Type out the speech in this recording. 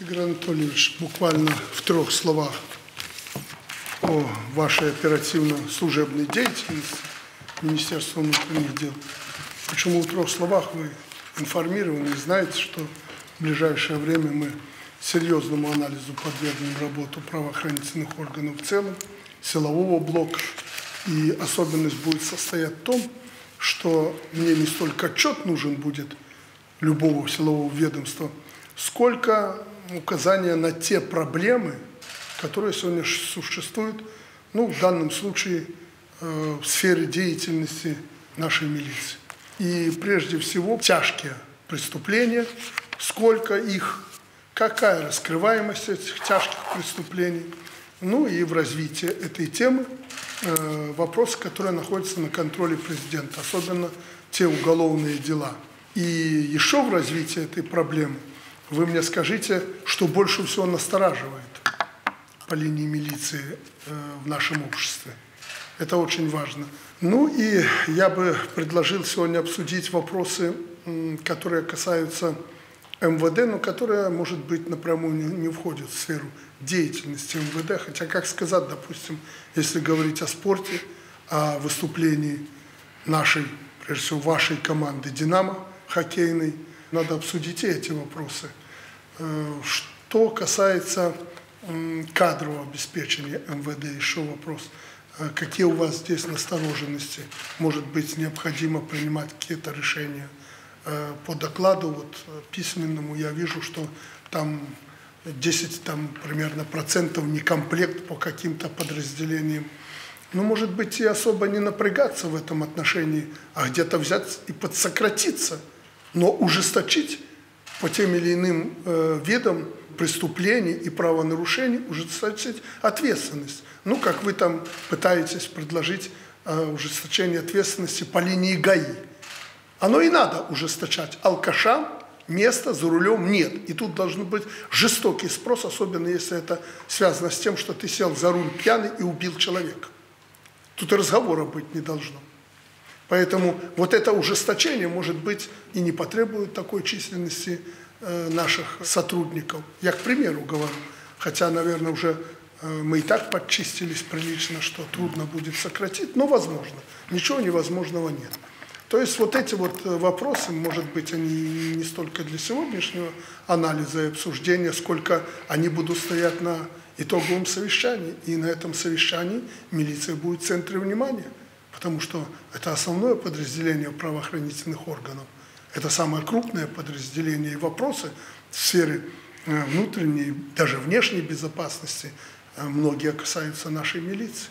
Игорь Анатольевич, буквально в трех словах о вашей оперативно-служебной деятельности Министерства внутренних дел. Почему в трех словах вы информированы и знаете, что в ближайшее время мы серьезному анализу подвергнем работу правоохранительных органов в целом, силового блока. И особенность будет состоять в том, что мне не столько отчет нужен будет любого силового ведомства, сколько указания на те проблемы, которые сегодня существуют, ну, в данном случае, э, в сфере деятельности нашей милиции. И прежде всего тяжкие преступления, сколько их, какая раскрываемость этих тяжких преступлений, ну и в развитии этой темы э, вопросы, которые находятся на контроле президента, особенно те уголовные дела. И еще в развитии этой проблемы вы мне скажите, что больше всего настораживает по линии милиции э, в нашем обществе. Это очень важно. Ну и я бы предложил сегодня обсудить вопросы, которые касаются МВД, но которые, может быть, напрямую не, входят в сферу деятельности МВД. Хотя, как сказать, допустим, если говорить о спорте, о выступлении нашей, прежде всего, вашей команды «Динамо» хоккейной, надо обсудить и эти вопросы. Э, что касается кадрового обеспечения МВД, еще вопрос. Э, какие у вас здесь настороженности? Может быть, необходимо принимать какие-то решения? Э, по докладу вот, письменному я вижу, что там 10 там, примерно процентов некомплект по каким-то подразделениям. Ну, может быть, и особо не напрягаться в этом отношении, а где-то взять и подсократиться – но ужесточить по тем или иным э, видам преступлений и правонарушений, ужесточить ответственность. Ну, как вы там пытаетесь предложить э, ужесточение ответственности по линии ГАИ. Оно и надо ужесточать. Алкашам места за рулем нет. И тут должен быть жестокий спрос, особенно если это связано с тем, что ты сел за руль пьяный и убил человека. Тут и разговора быть не должно. Поэтому вот это ужесточение, может быть, и не потребует такой численности э, наших сотрудников. Я, к примеру, говорю, хотя, наверное, уже э, мы и так подчистились прилично, что трудно будет сократить, но возможно. Ничего невозможного нет. То есть вот эти вот э, вопросы, может быть, они не столько для сегодняшнего анализа и обсуждения, сколько они будут стоять на итоговом совещании. И на этом совещании милиция будет в центре внимания потому что это основное подразделение правоохранительных органов. Это самое крупное подразделение и вопросы в сфере э, внутренней, даже внешней безопасности э, многие касаются нашей милиции.